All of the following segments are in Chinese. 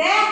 there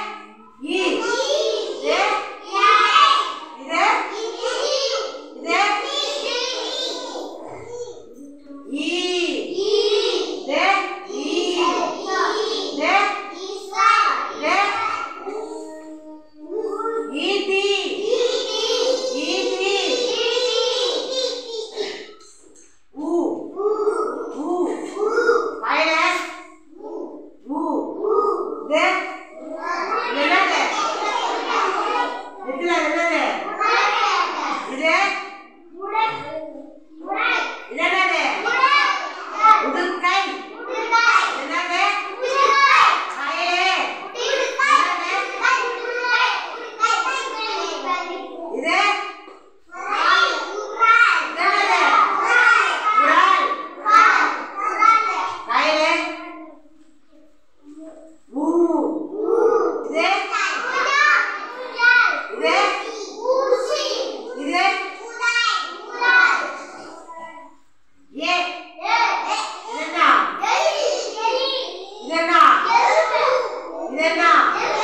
好，